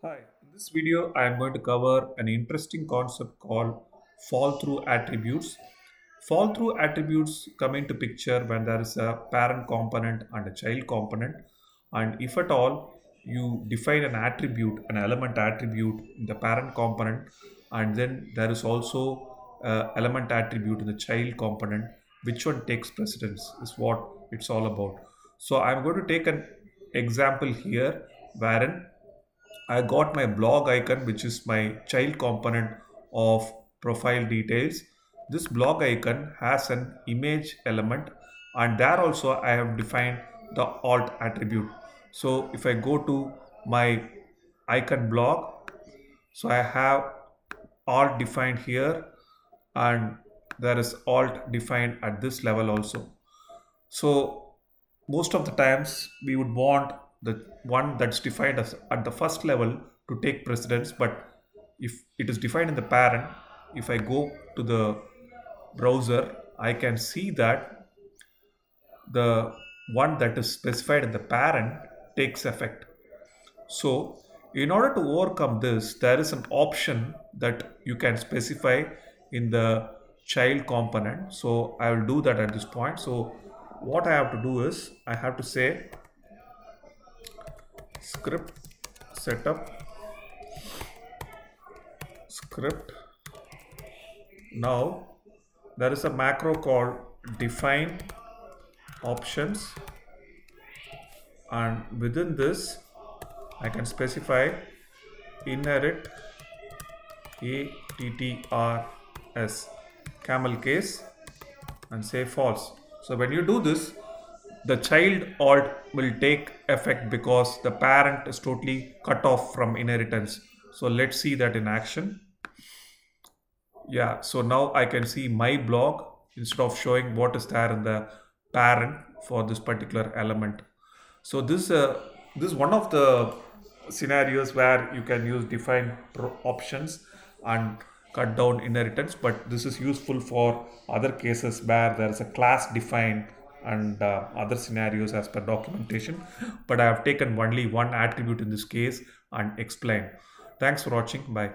Hi, in this video I am going to cover an interesting concept called fall through attributes. Fall through attributes come into picture when there is a parent component and a child component and if at all you define an attribute, an element attribute in the parent component and then there is also element attribute in the child component, which one takes precedence is what it's all about. So I'm going to take an example here wherein I got my blog icon, which is my child component of profile details. This blog icon has an image element and there also I have defined the alt attribute. So if I go to my icon blog, so I have alt defined here and there is alt defined at this level also. So most of the times we would want the one that's defined as at the first level to take precedence but if it is defined in the parent if i go to the browser i can see that the one that is specified in the parent takes effect. So in order to overcome this there is an option that you can specify in the child component. So i will do that at this point. So what i have to do is i have to say script setup. Script. Now there is a macro called define options. And within this I can specify inherit ATTRS camel case and say false. So when you do this the child alt will take effect because the parent is totally cut off from inheritance. So let's see that in action. Yeah, so now I can see my blog instead of showing what is there in the parent for this particular element. So this, uh, this is one of the scenarios where you can use define options and cut down inheritance but this is useful for other cases where there is a class defined and uh, other scenarios as per documentation but I have taken only one attribute in this case and explained. Thanks for watching. Bye.